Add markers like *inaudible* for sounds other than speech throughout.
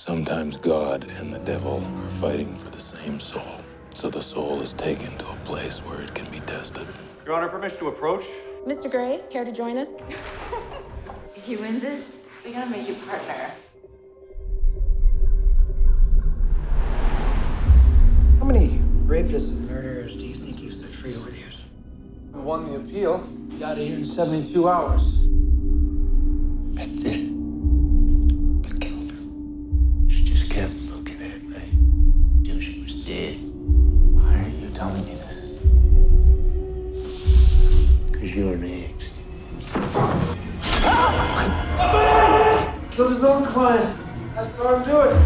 Sometimes God and the devil are fighting for the same soul. So the soul is taken to a place where it can be tested. Your Honor, permission to approach? Mr. Gray, care to join us? *laughs* If you win this, we gotta make you partner. How many rapists and murderers do you think you've set free over the years? We won the appeal. Be out of here in 72 hours. Next. Killed his own client. I saw him do it.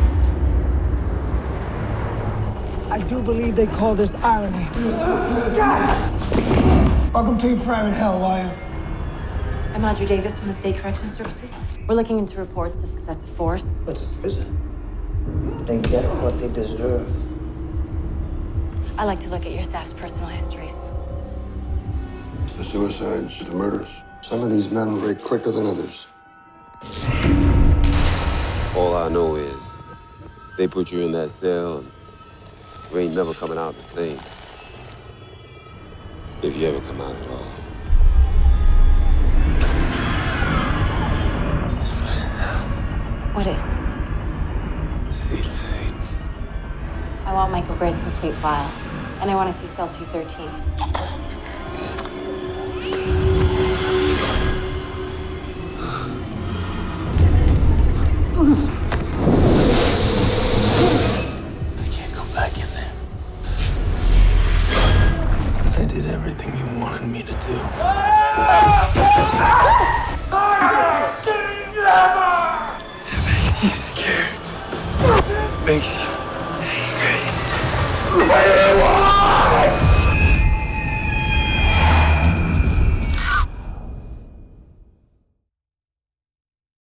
I do believe they call this irony. Welcome to your private hell, lawyer. I'm Audrey Davis from the State Correction Services. We're looking into reports of excessive force. What's a prison? They get what they deserve. I like to look at your staff's personal histories. The suicides, the murders. Some of these men break quicker than others. All I know is they put you in that cell and you ain't never coming out the same. If you ever come out at all. What is? Seed of Satan. I want Michael Gray's complete file, and I want to see cell 213. *laughs* did everything you wanted me to do. It makes you scared. Makes you